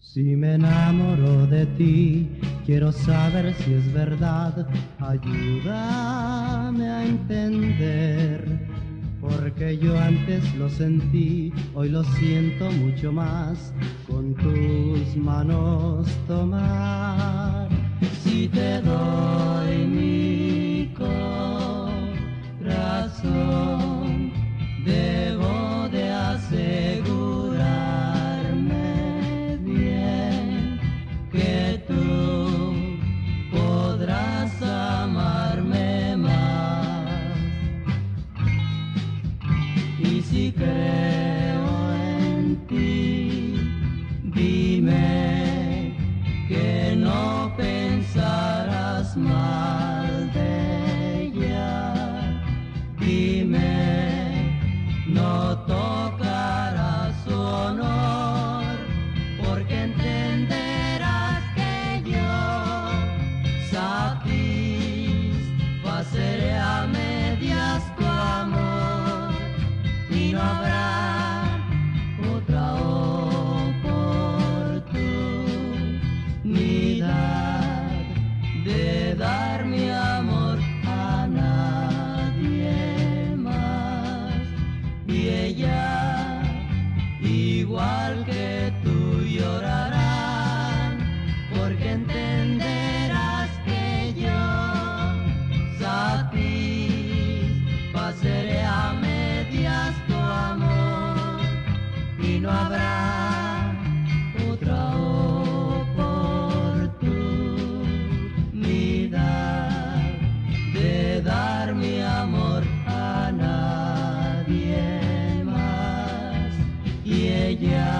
Si me enamoro de ti, quiero saber si es verdad. Ayúdame a entender. Porque yo antes lo sentí, hoy lo siento mucho más. Con tus manos tomar. Si te doy creo en ti, dime que no pensarás mal de ella. Dime, Habrá otra oportunidad de dar mi amor a nadie más y ella, igual que tú, llorará por gente. ella.